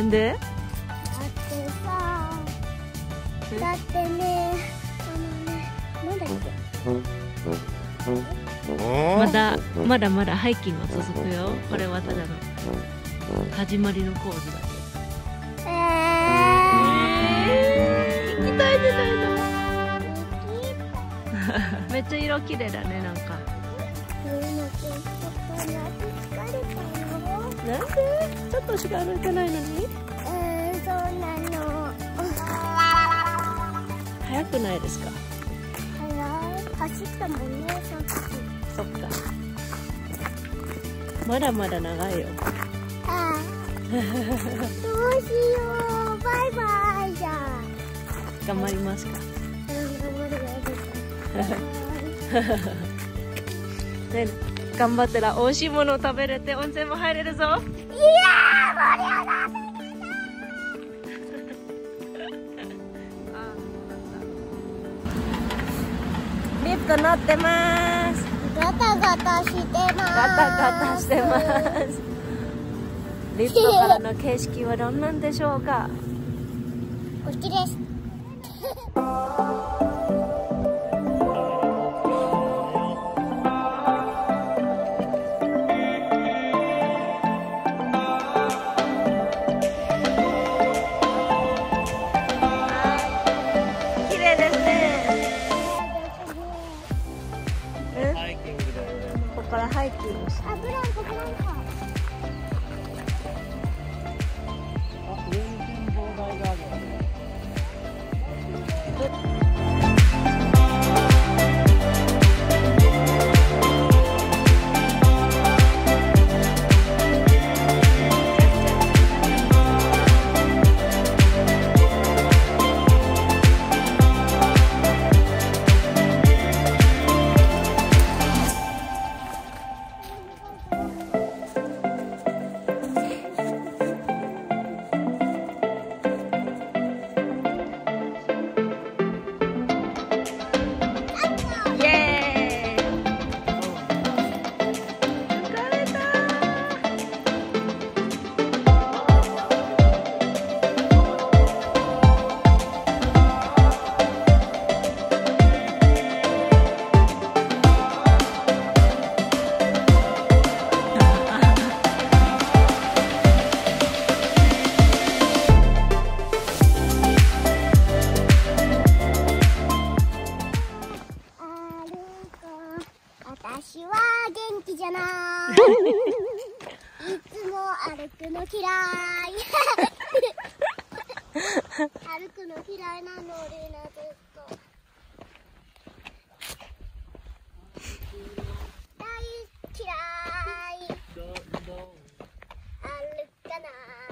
なんで？だってさだってねあのねなんだっけ？まだ、まだまだハイキングは続くよ。これはただの。始まりのコースだけ。え行きたいじゃないの。ー、めっちゃ色綺麗だね、なんか。なんで？ちょっとしか歩いてないのに？うんそうなの早くないですか？早い走ったもんねそっか。まだまだ長いよ。きああどうしようバイバイじゃん頑張りますか？うん頑張るよ ね、頑張ったら美味しいものを食べれて温泉も入れるぞ。いやー盛り上がるリフト乗ってます。ガタガタしてますガタガタしてます。リフトからの景色はどんなんでしょうか？こっちです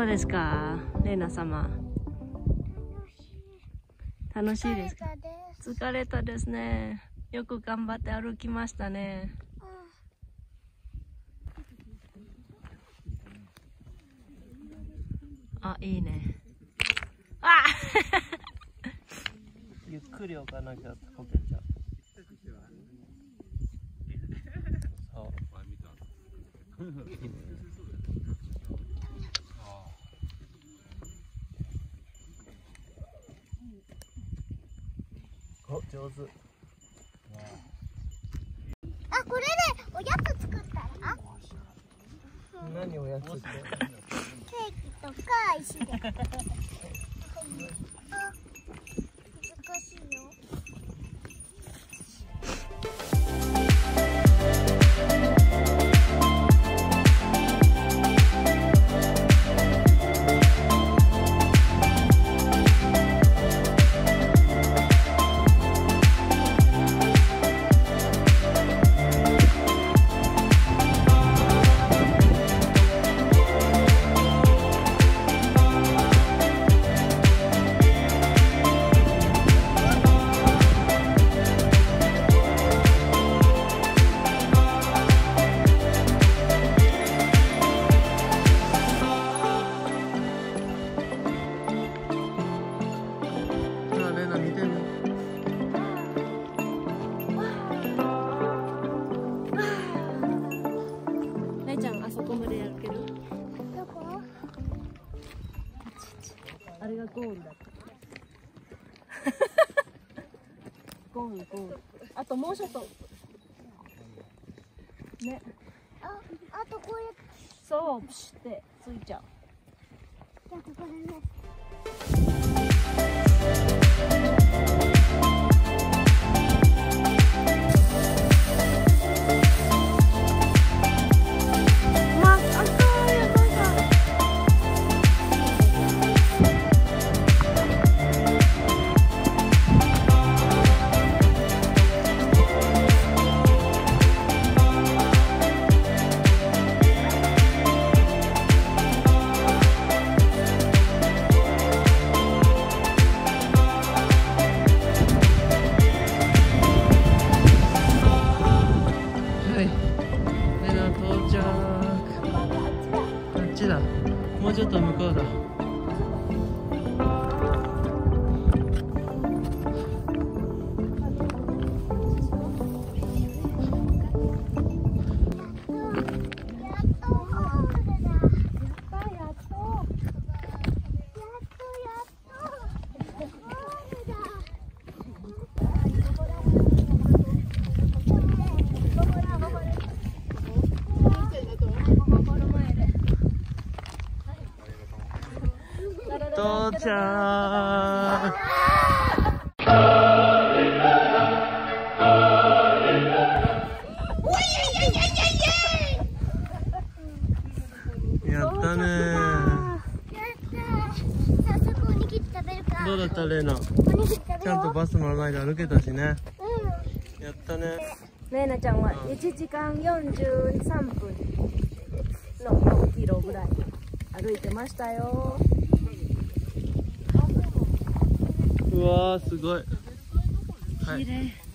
どうですかレイナ様？楽しいですか？疲れたです。疲れたですね。よく頑張って歩きましたね。あ。いいね。あ。ゆっくり置かなきゃこけちゃうお上手。あこれでおやつ作ったら？何おやつって？ケーキとか石でもうちょっと。ね。ああとこれそうプシュってついちゃう。じゃあここでね到着やったねやった。早速おにぎり食べるか。どうだったレナ？おにぎり食べよう。ちゃんとバスの前で歩けたしねうん。やったねレイナちゃんは1時間43分の6キロぐらい歩いてましたようわーすごい。はい。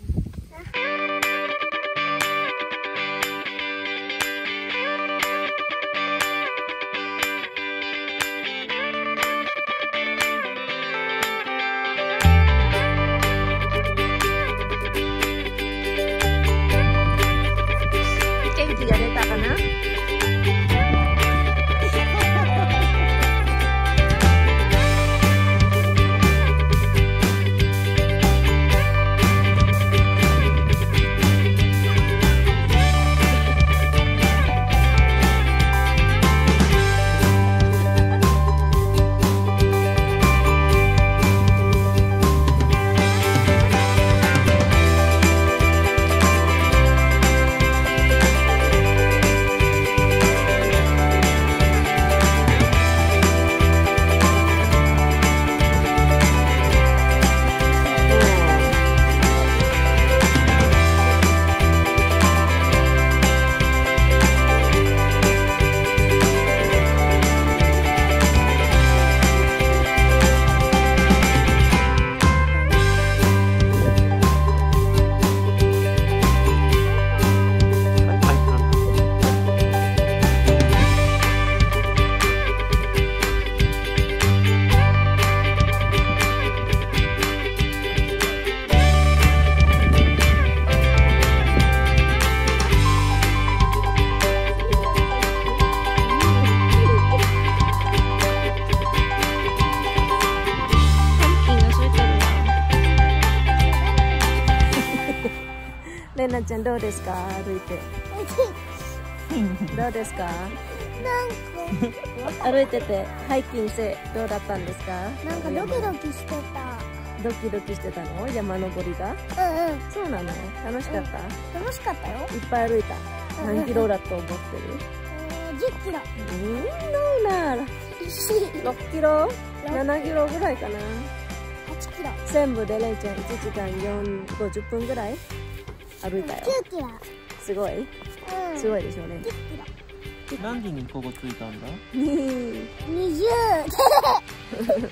ちゃんどうですか？歩いて。どうですか？歩いててハイキングしてどうだったんですか？なんかドキドキしてた。ドキドキしてたの？山登りが？うんうん。そうなの？楽しかった、楽しかったよ。いっぱい歩いた？うんうん何キロだと思ってる？えー、10キロ。うんどうなら6キロ？7キロぐらいかな。8キロ。全部でレイちゃん1時間4 50分ぐらい？歩いたよ。9キロすごい。うん。すごいでしょうね。10キロ何時にここ着いたんだ？に20